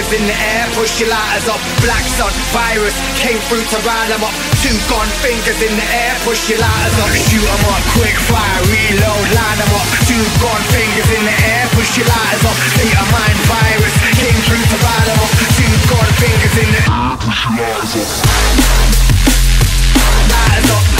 fingers in the air, push your lighters up. Black sun, virus, came through to rile them up. Two gone fingers in the air, push your lighters up. Shoot them up, quick fire, reload, line them up. Two gone fingers in the air, push your lighters up. Of mind, virus, came through to rile them up. Two gun fingers in the air, push your lighters up. Lighters up.